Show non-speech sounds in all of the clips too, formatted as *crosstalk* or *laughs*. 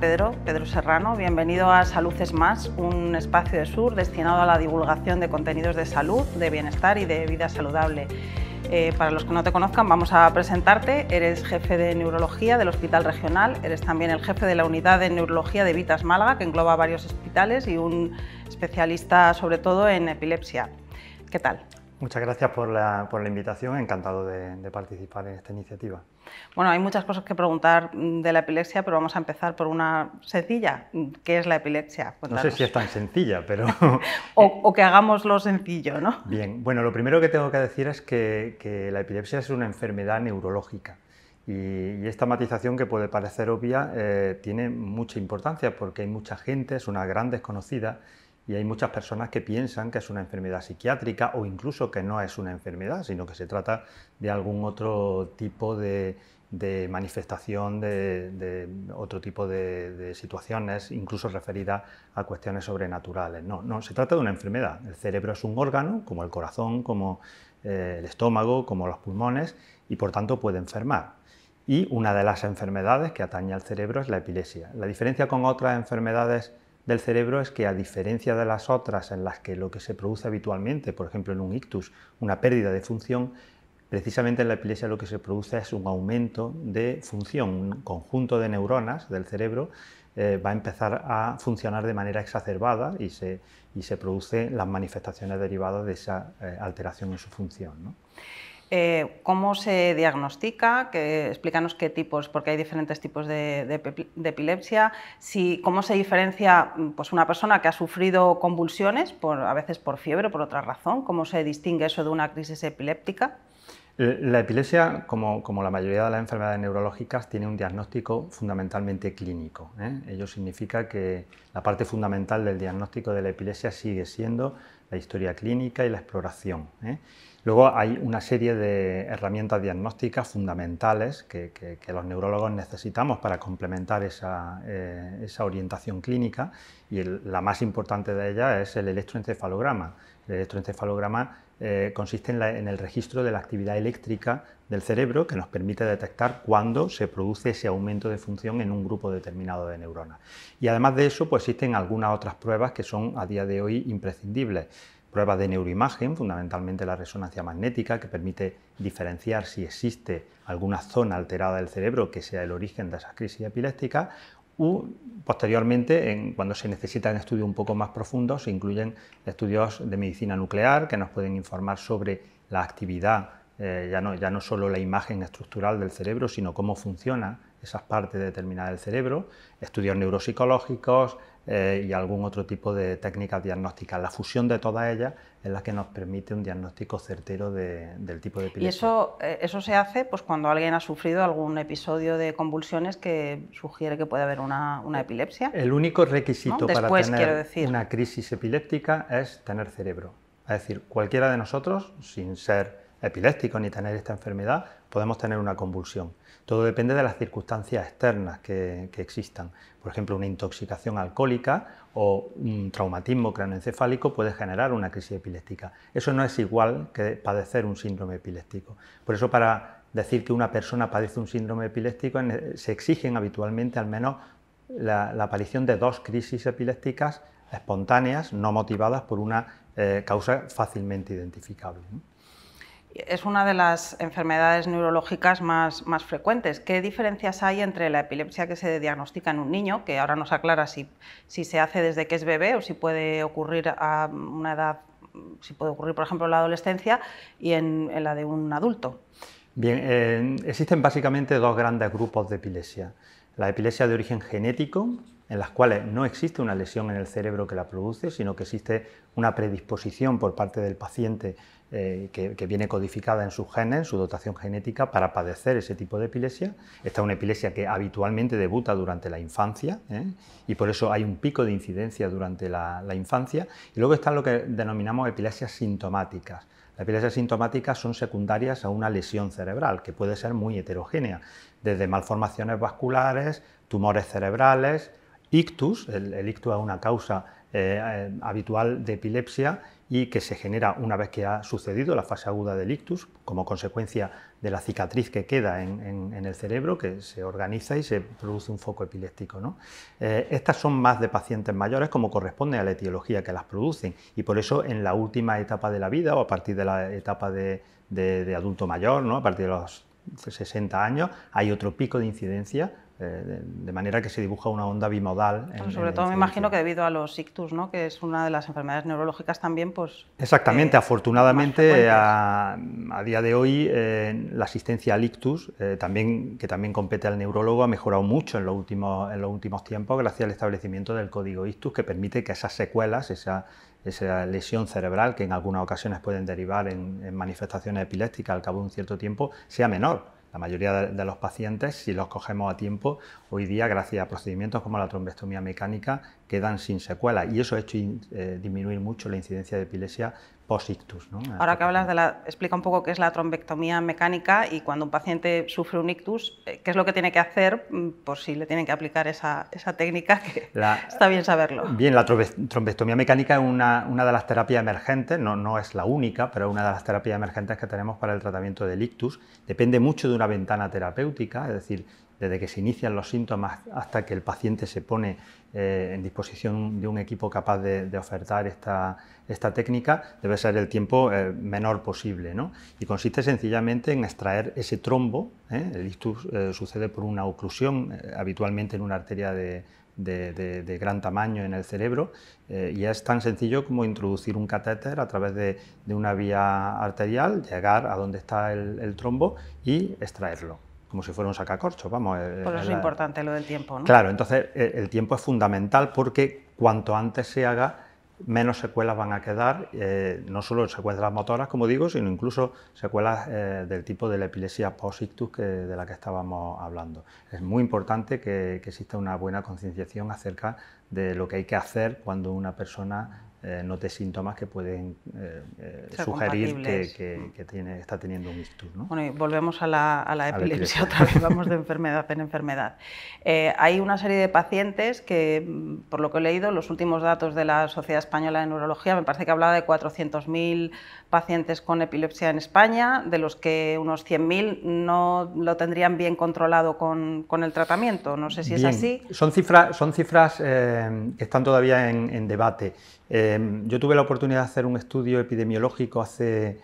Pedro, Pedro Serrano. Bienvenido a Salud es Más, un espacio de Sur destinado a la divulgación de contenidos de salud, de bienestar y de vida saludable. Eh, para los que no te conozcan, vamos a presentarte. Eres jefe de neurología del Hospital Regional, eres también el jefe de la unidad de neurología de Vitas Málaga, que engloba varios hospitales y un especialista sobre todo en epilepsia. ¿Qué tal? Muchas gracias por la, invitación, encantado de, participar en esta iniciativa. Bueno, hay muchas cosas que preguntar de la epilepsia, pero vamos a empezar por una sencilla. ¿Qué es la epilepsia? No sé si es tan sencilla, pero... *laughs* o, que hagamos lo sencillo, ¿no? Bien, bueno, lo primero que tengo que decir es que, la epilepsia es una enfermedad neurológica. Y, esta matización que puede parecer obvia eh, tiene mucha importancia porque hay mucha gente, es una gran desconocida y hay muchas personas que piensan que es una enfermedad psiquiátrica o incluso que no es una enfermedad, sino que se trata de algún otro tipo de, manifestación de, otro tipo de, situaciones, incluso referidas a cuestiones sobrenaturales. No, no, se trata de una enfermedad. El cerebro es un órgano, como el corazón, como eh, el estómago, como los pulmones, y por tanto puede enfermar. Y una de las enfermedades que atañe al cerebro es la epilepsia. La diferencia con otras enfermedades del cerebro es que a diferencia de las otras en las que lo que se produce habitualmente, por ejemplo en un ictus, una pérdida de función, precisamente en la epilepsia lo que se produce es un aumento de función, un conjunto de neuronas del cerebro eh, va a empezar a funcionar de manera exacerbada y se, y se producen las manifestaciones derivadas de esa eh, alteración en su función. Eh, ¿Cómo se diagnostica? Explícanos qué tipos, porque hay diferentes tipos de, epilepsia. Si, ¿Cómo se diferencia pues, una persona que ha sufrido convulsiones, a veces por fiebre o por otra razón? ¿Cómo se distingue eso de una crisis epiléptica? Eh, la epilepsia, como, la mayoría de las enfermedades neurológicas, tiene un diagnóstico fundamentalmente clínico. ¿eh? Ello significa que la parte fundamental del diagnóstico de la epilepsia sigue siendo la historia clínica y la exploración. Luego hay una serie de herramientas diagnósticas fundamentales que, los neurólogos necesitamos para complementar esa, eh, orientación clínica y la más importante de ellas es el electroencefalograma. El electroencefalograma eh, consiste en, en, el registro de la actividad eléctrica del cerebro que nos permite detectar cuándo se produce ese aumento de función en un grupo determinado de neuronas. Y además de eso, pues existen algunas otras pruebas que son a día de hoy imprescindibles pruebas de neuroimagen, fundamentalmente la resonancia magnética, que permite diferenciar si existe alguna zona alterada del cerebro que sea el origen de esas crisis epilépticas, u posteriormente, cuando se necesitan estudios un poco más profundos, se incluyen estudios de medicina nuclear que nos pueden informar sobre la actividad, eh, ya, no, ya no solo la imagen estructural del cerebro, sino cómo funciona esas partes determinadas del cerebro, estudios neuropsicológicos, eh, y algún otro tipo de técnicas diagnósticas. La fusión de todas ellas es la que nos permite un diagnóstico certero del tipo de epilepsia. Y eso, eh, eso se hace pues, cuando alguien ha sufrido algún episodio de convulsiones que sugiere que puede haber una, una epilepsia. El único requisito para tener una crisis epiléptica es tener cerebro. Es decir, cualquiera de nosotros, sin ser epiléptico ni tener esta enfermedad, podemos tener una convulsión. Todo depende de las circunstancias externas que, existan. Por ejemplo, una intoxicación alcohólica o un traumatismo cranoencefálico puede generar una crisis epiléptica. Eso no es igual que padecer un síndrome epiléptico. Por eso, para decir que una persona padece un síndrome epiléptico, se exigen habitualmente al menos la, aparición de dos crisis epilépticas espontáneas, no motivadas por una eh, causa fácilmente identificable es una de las enfermedades neurológicas más, más, frecuentes. ¿Qué diferencias hay entre la epilepsia que se diagnostica en un niño, que ahora nos aclara si, si se hace desde que es bebé o si puede ocurrir a una edad, si puede ocurrir, por ejemplo, en la adolescencia, y en, la de un adulto? Bien, eh, existen básicamente dos grandes grupos de epilepsia. La epilepsia de origen genético, en las cuales no existe una lesión en el cerebro que la produce, sino que existe una predisposición por parte del paciente eh, que, viene codificada en sus genes, en su dotación genética, para padecer ese tipo de epilepsia. Esta es una epilepsia que habitualmente debuta durante la infancia ¿eh? y por eso hay un pico de incidencia durante la, infancia. Y luego están lo que denominamos epilepsias sintomáticas. Las epilepsias sintomáticas son secundarias a una lesión cerebral, que puede ser muy heterogénea, desde malformaciones vasculares, tumores cerebrales, ictus, el, ictus es una causa eh, habitual de epilepsia y que se genera una vez que ha sucedido la fase aguda del ictus, como consecuencia de la cicatriz que queda en, el cerebro, que se organiza y se produce un foco epiléptico. ¿no? Eh, estas son más de pacientes mayores, como corresponde a la etiología que las producen, y por eso en la última etapa de la vida o a partir de la etapa de, de adulto mayor, ¿no? a partir de los 60 años, hay otro pico de incidencia de manera que se dibuja una onda bimodal. sobre todo me imagino que debido a los ictus, ¿no? que es una de las enfermedades neurológicas también, pues... Exactamente, eh, afortunadamente a, día de hoy eh, la asistencia al ictus, también, que también compete al neurólogo, ha mejorado mucho en los, últimos, en los últimos tiempos gracias al establecimiento del código ictus que permite que esas secuelas, esa, esa lesión cerebral que en algunas ocasiones pueden derivar en, en manifestaciones epilépticas al cabo de un cierto tiempo, sea menor la mayoría de, los pacientes, si los cogemos a tiempo, hoy día, gracias a procedimientos como la trombectomía mecánica, quedan sin secuelas y eso ha hecho eh, disminuir mucho la incidencia de epilepsia post-ictus. Ahora que hablas de la... Explica un poco qué es la trombectomía mecánica y cuando un paciente sufre un ictus, eh, qué es lo que tiene que hacer mm, por si le tienen que aplicar esa, técnica, que *laughs* está bien saberlo. Bien, la trombectomía mecánica es una, una, de las terapias emergentes, no, no es la única, pero es una de las terapias emergentes que tenemos para el tratamiento del ictus. Depende mucho de una ventana terapéutica, es decir, desde que se inician los síntomas hasta que el paciente se pone eh, en disposición de un equipo capaz de, ofertar esta, técnica, debe ser el tiempo eh, menor posible. ¿no? Y consiste sencillamente en extraer ese trombo. ¿eh? El ictus sucede por una oclusión, habitualmente en una arteria de, de, gran tamaño en el cerebro y es tan sencillo como introducir un catéter a través de, una vía arterial, llegar a donde está el trombo y extraerlo como si fuera un sacacorcho, vamos. Eh, Por eso es importante lo del tiempo, ¿no? Claro, entonces eh, el tiempo es fundamental porque cuanto antes se haga, menos secuelas van a quedar, eh, no solo secuelas motoras, como digo, sino incluso secuelas del tipo de la epilepsia post-ictus de la que estábamos hablando. Es muy importante que, que exista una buena concienciación acerca de lo que hay que hacer cuando una persona eh, note síntomas que pueden eh, eh, sugerir que, tiene, está teniendo un ictus. Bueno, y volvemos a la, a la epilepsia, otra vez, *laughs* vamos de enfermedad en enfermedad. hay una serie de pacientes que, mm, por lo que he leído, los últimos datos de la Sociedad Española de Neurología, me parece que hablaba de 400.000 pacientes con epilepsia en España, de los que unos 100.000 no lo tendrían bien controlado con, con, el tratamiento. No sé si es así. Son cifras, son cifras que están todavía en, en debate. Em, yo tuve la oportunidad de hacer un estudio epidemiológico hace,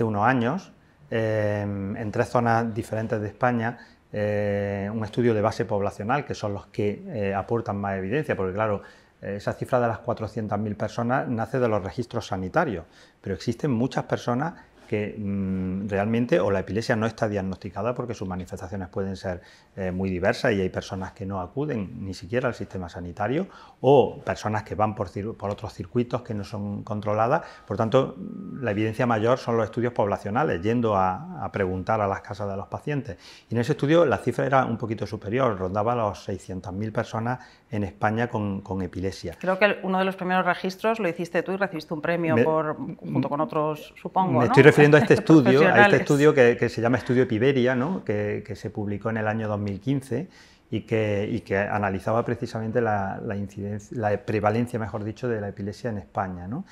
unos años em, en tres zonas diferentes de España, eh, un estudio de base poblacional, que son los que eh, aportan más evidencia, porque claro, esa cifra de las 400.000 personas nace de los registros sanitarios, pero existen muchas personas que mm, realmente o la epilepsia no está diagnosticada porque sus manifestaciones pueden ser eh, muy diversas y hay personas que no acuden ni siquiera al sistema sanitario o personas que van por, por otros circuitos que no son controladas. Por tanto, la evidencia mayor son los estudios poblacionales, yendo a, a, preguntar a las casas de los pacientes. Y en ese estudio la cifra era un poquito superior, rondaba los 600.000 personas en España con, con, epilepsia. Creo que uno de los primeros registros lo hiciste tú y recibiste un premio por, junto con otros, supongo. Me estoy refiriendo a este *laughs* estudio, a este estudio que, se llama Estudio Epiberia, ¿no? que, que, se publicó en el año 2015 y que, y que analizaba precisamente la, la, incidencia, la prevalencia, mejor dicho, de la epilepsia en España. ¿no?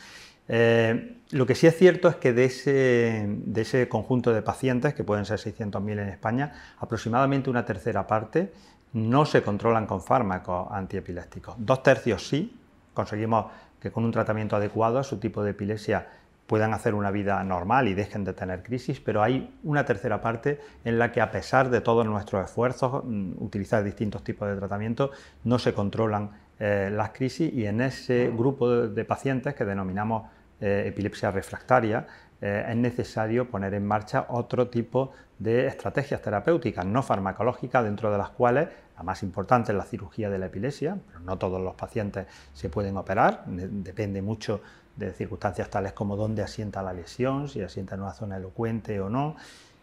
Eh, lo que sí es cierto es que de ese, de ese conjunto de pacientes, que pueden ser 600.000 en España, aproximadamente una tercera parte no se controlan con fármacos antiepilépticos. Dos tercios sí, conseguimos que con un tratamiento adecuado a su tipo de epilepsia puedan hacer una vida normal y dejen de tener crisis, pero hay una tercera parte en la que a pesar de todos nuestros esfuerzos, mm, utilizar distintos tipos de tratamiento, no se controlan eh, las crisis y en ese grupo de, pacientes que denominamos eh, epilepsia refractaria, eh, es necesario poner en marcha otro tipo de estrategias terapéuticas no farmacológicas, dentro de las cuales la más importante es la cirugía de la epilepsia, pero no todos los pacientes se pueden operar, depende mucho de circunstancias tales como dónde asienta la lesión, si asienta en una zona elocuente o no.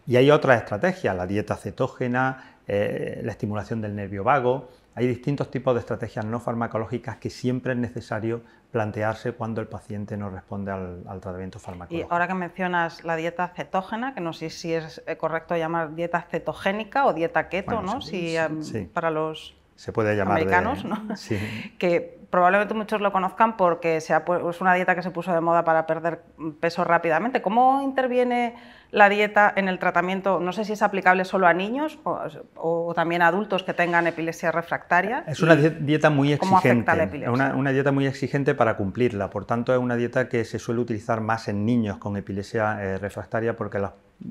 Y hay otras estrategias, la dieta cetógena, eh, la estimulación del nervio vago. Hay distintos tipos de estrategias no farmacológicas que siempre es necesario plantearse cuando el paciente no responde al, tratamiento farmacológico. Y ahora que mencionas la dieta cetógena, que no sé si es eh, correcto llamar dieta cetogénica o dieta keto, ¿no? Si, em, para los se puede llamar americanos, ¿no? Sí. *laughs* que probablemente muchos lo conozcan porque es una dieta que se puso de moda para perder peso rápidamente. ¿Cómo interviene la dieta en el tratamiento? No sé si es aplicable solo a niños o, también a adultos que tengan epilepsia refractaria. Es una dieta muy exigente. Una, una, dieta muy exigente para cumplirla. Por tanto, es una dieta que se suele utilizar más en niños con epilepsia eh, refractaria porque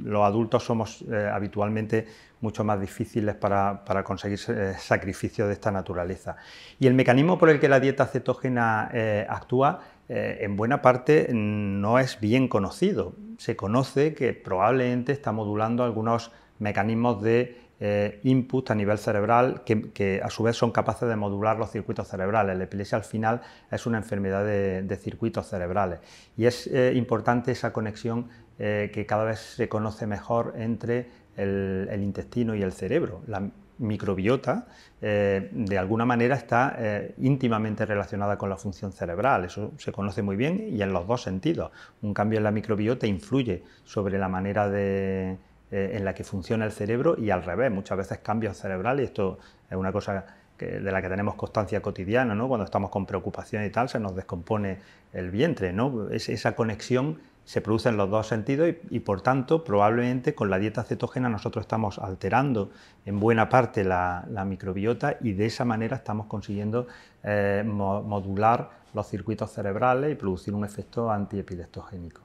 los, adultos somos eh, habitualmente mucho más difíciles para, conseguir eh, sacrificios de esta naturaleza. Y el mecanismo por el que la dieta cetógena eh, actúa eh, en buena parte no es bien conocido. Se conoce que probablemente está modulando algunos mecanismos de input a nivel cerebral que, a su vez son capaces de modular los circuitos cerebrales. La epilepsia al final es una enfermedad de, circuitos cerebrales y es importante esa conexión que cada vez se conoce mejor entre el, intestino y el cerebro. La microbiota, eh, de alguna manera, está eh, íntimamente relacionada con la función cerebral. Eso se conoce muy bien y en los dos sentidos. Un cambio en la microbiota influye sobre la manera de, eh, en la que funciona el cerebro y al revés. Muchas veces cambios cerebrales, esto es una cosa de la que tenemos constancia cotidiana, ¿no? cuando estamos con preocupación y tal, se nos descompone el vientre. ¿no? Es esa conexión se producen los dos sentidos y, por tanto probablemente con la dieta cetógena nosotros estamos alterando en buena parte la, microbiota y de esa manera estamos consiguiendo eh, modular los circuitos cerebrales y producir un efecto antiepileptogénico.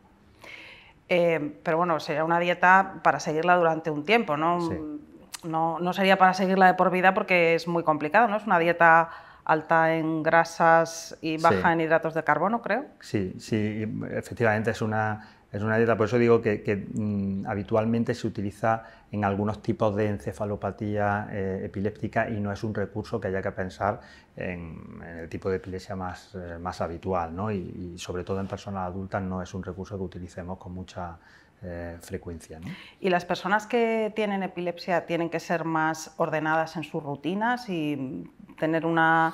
Eh, pero bueno, sería una dieta para seguirla durante un tiempo, ¿no? ¿no? No sería para seguirla de por vida porque es muy complicado, ¿no? Es una dieta alta en grasas y baja en hidratos de carbono, creo. Sí, sí, efectivamente es una, es una dieta, por eso digo que, mm, habitualmente se utiliza en algunos tipos de encefalopatía eh, epiléptica y no es un recurso que haya que pensar en, el tipo de epilepsia más, eh, más habitual, ¿no? y, y sobre todo en personas adultas no es un recurso que utilicemos con mucha eh, frecuencia. ¿Y las personas que tienen epilepsia tienen que ser más ordenadas en sus rutinas y tener una,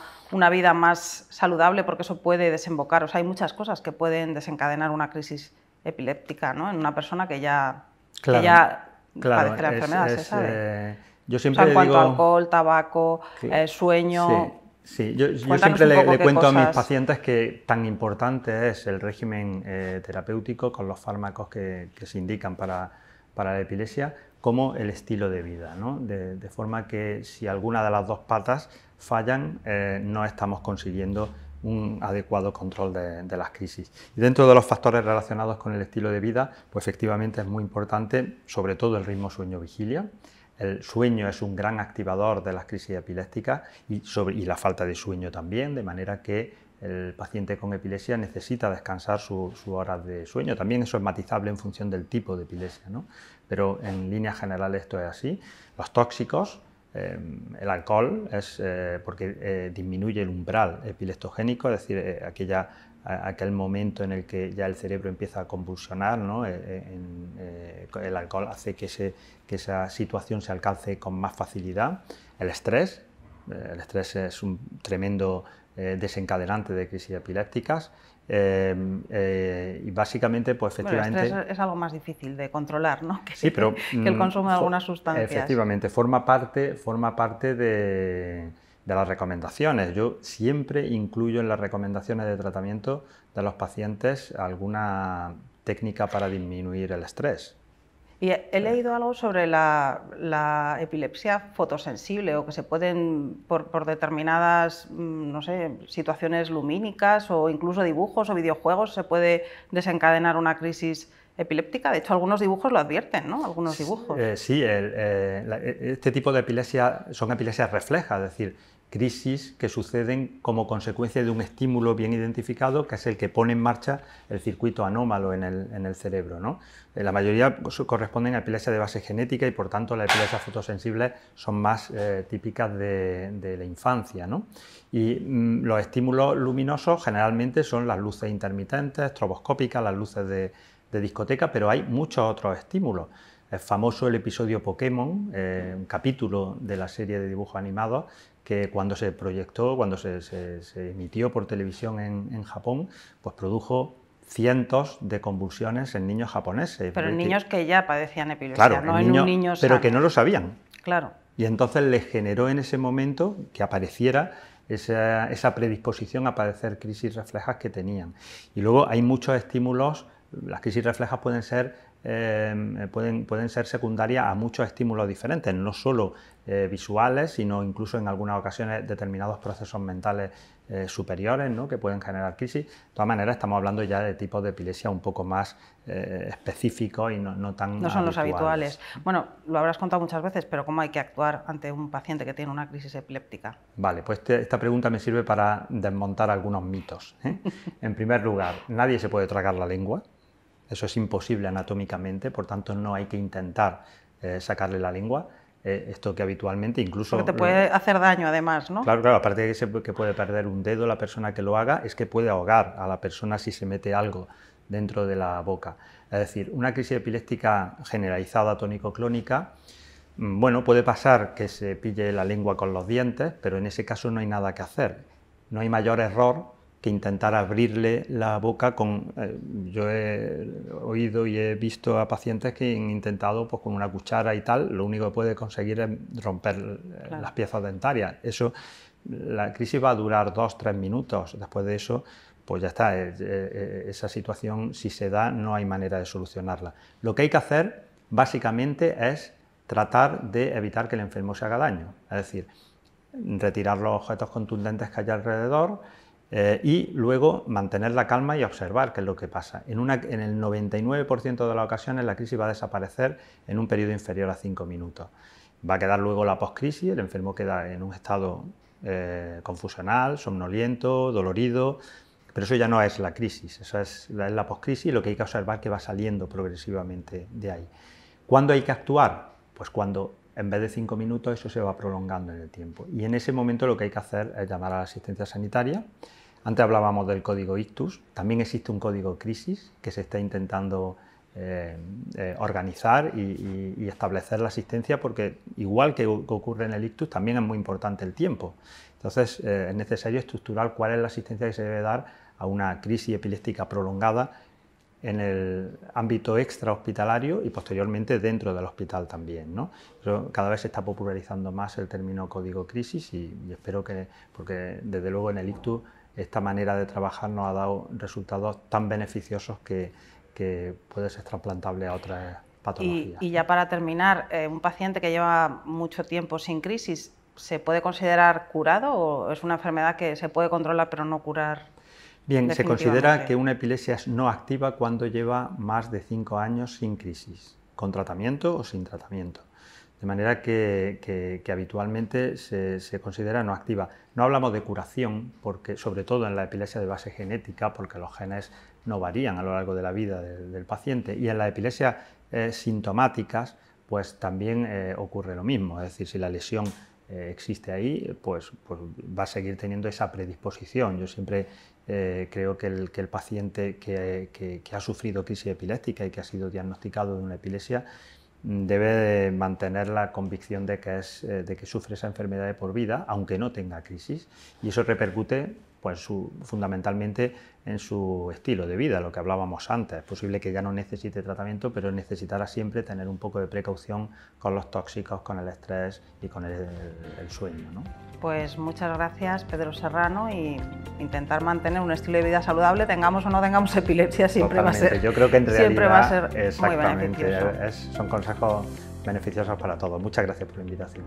vida más saludable porque eso puede desembocar? O sea, hay muchas cosas que pueden desencadenar una crisis epiléptica ¿no? en una persona que ya, ya padece la enfermedad, se sabe. Eh, yo siempre en cuanto a alcohol, tabaco, eh, sueño... Sí, yo, siempre le, cuento a mis pacientes que tan importante es el régimen eh, terapéutico con los fármacos que, se indican para, la epilepsia como el estilo de vida, ¿no? de, forma que si alguna de las dos patas fallan, eh, no estamos consiguiendo un adecuado control de, de, las crisis. Y dentro de los factores relacionados con el estilo de vida, pues efectivamente es muy importante, sobre todo el ritmo sueño-vigilia, el sueño es un gran activador de las crisis epilépticas y, la falta de sueño también, de manera que el paciente con epilepsia necesita descansar sus horas de sueño. También eso es matizable en función del tipo de epilepsia, ¿no? pero en líneas generales esto es así. Los tóxicos, eh, el alcohol es eh, porque eh, disminuye el umbral epileptogénico, es decir, aquella aquel momento en el que ya el cerebro empieza a convulsionar, ¿no? Eh, eh, eh, el alcohol hace que, que, esa situación se alcance con más facilidad. El estrés, el estrés es un tremendo desencadenante de crisis epilépticas. y básicamente, pues efectivamente... el estrés es algo más difícil de controlar, ¿no? *laughs* Que, sí, pero, que el mm, consumo de algunas sustancias. Efectivamente, forma parte, forma parte de de las recomendaciones. Yo siempre incluyo en las recomendaciones de tratamiento de los pacientes alguna técnica para disminuir el estrés. Y he leído algo sobre la, epilepsia fotosensible o que se pueden, por, determinadas mm, no sé, situaciones lumínicas o incluso dibujos o videojuegos, se puede desencadenar una crisis epiléptica. De hecho, algunos dibujos lo advierten, ¿no? Algunos dibujos. Eh, sí, eh, este tipo de epilepsia son epilepsias reflejas, es decir, crisis que suceden como consecuencia de un estímulo bien identificado, que es el que pone en marcha el circuito anómalo en el, cerebro. ¿no? Eh, la mayoría corresponden a epilepsia de base genética y por tanto las epilepsias fotosensibles son más eh, típicas de, la infancia. ¿no? Y mm, los estímulos luminosos generalmente son las luces intermitentes, estroboscópicas, las luces de, discoteca, pero hay muchos otros estímulos. Es famoso el episodio Pokémon, eh, un capítulo de la serie de dibujos animados que cuando se proyectó, cuando se, emitió por televisión en, Japón, pues produjo cientos de convulsiones en niños japoneses. Pero en niños que ya padecían epilepsia, no en, Pero que no lo sabían. Claro. Y entonces les generó en ese momento que apareciera esa, predisposición a padecer crisis reflejas que tenían. Y luego hay muchos estímulos, las crisis reflejas pueden ser, eh, pueden, pueden ser secundarias a muchos estímulos diferentes, no solo eh, visuales, sino incluso en algunas ocasiones determinados procesos mentales eh, superiores ¿no? que pueden generar crisis. De todas maneras, estamos hablando ya de tipos de epilepsia un poco más específicos y no, no tan. No son los habituales. Bueno, lo habrás contado muchas veces, pero ¿cómo hay que actuar ante un paciente que tiene una crisis epiléptica? Vale, pues esta pregunta me sirve para desmontar algunos mitos. *laughs* en primer lugar, nadie se puede tragar la lengua. Eso es imposible anatómicamente, por tanto, no hay que intentar sacarle la lengua. Eh, esto que habitualmente incluso... Porque te puede hacer daño además, ¿no? Claro, claro, aparte de que, que puede perder un dedo la persona que lo haga, es que puede ahogar a la persona si se mete algo dentro de la boca. Es decir, una crisis epiléptica generalizada tónico-clónica, mm, bueno, puede pasar que se pille la lengua con los dientes, pero en ese caso no hay nada que hacer. No hay mayor error que intentar abrirle la boca con... Eh, yo he oído y he visto a pacientes que han intentado pues, con una cuchara y tal, lo único que puede conseguir es romper eh, las piezas dentarias. Eso, la crisis va a durar dos, tres minutos. Después de eso, pues ya está, eh, esa situación si se da no hay manera de solucionarla. Lo que hay que hacer básicamente es tratar de evitar que el enfermo se haga daño, es decir, retirar los objetos contundentes que hay alrededor, eh, y luego mantener la calma y observar qué es lo que pasa. En, el 99% de las ocasiones la crisis va a desaparecer en un periodo inferior a 5 minutos. Va a quedar luego la poscrisis, el enfermo queda en un estado eh, confusional, somnoliento, dolorido, pero eso ya no es la crisis, eso es, es la poscrisis y lo que hay que observar que va saliendo progresivamente de ahí. ¿Cuándo hay que actuar? Pues cuando en vez de 5 minutos eso se va prolongando en el tiempo. Y en ese momento lo que hay que hacer es llamar a la asistencia sanitaria, antes hablábamos del código ICTUS, también existe un código crisis que se está intentando eh, eh, organizar y, establecer la asistencia porque igual que, ocurre en el ictus también es muy importante el tiempo. Entonces eh, es necesario estructurar cuál es la asistencia que se debe dar a una crisis epiléptica prolongada en el ámbito extrahospitalario y posteriormente dentro del hospital también. cada vez se está popularizando más el término código crisis y, y espero que, porque desde luego en el ictus esta manera de trabajar nos ha dado resultados tan beneficiosos que, puede ser trasplantable a otras patologías. Y, ya para terminar, eh, un paciente que lleva mucho tiempo sin crisis, ¿se puede considerar curado o es una enfermedad que se puede controlar pero no curar? Bien, se considera que una epilepsia es no activa cuando lleva más de cinco años sin crisis, con tratamiento o sin tratamiento de manera que, habitualmente se, considera no activa. No hablamos de curación, porque sobre todo en la epilepsia de base genética, porque los genes no varían a lo largo de la vida del, paciente, y en las epilepsias eh, sintomáticas, pues también eh, ocurre lo mismo, es decir, si la lesión eh, existe ahí, pues, pues, va a seguir teniendo esa predisposición. Yo siempre creo que el, que el paciente que, que ha sufrido crisis epiléptica y que ha sido diagnosticado de una epilepsia, debe mantener la convicción de que, es, eh, de que sufre esa enfermedad de por vida, aunque no tenga crisis, y eso repercute pues, fundamentalmente en su estilo de vida, lo que hablábamos antes. Es posible que ya no necesite tratamiento, pero necesitará siempre tener un poco de precaución con los tóxicos, con el estrés y con el, sueño. ¿no? Pues muchas gracias, Pedro Serrano, y intentar mantener un estilo de vida saludable, tengamos o no tengamos epilepsia, siempre va a ser. Yo creo que en realidad va a ser exactamente, muy beneficioso. son consejos beneficiosos para todos. Muchas gracias por la invitación.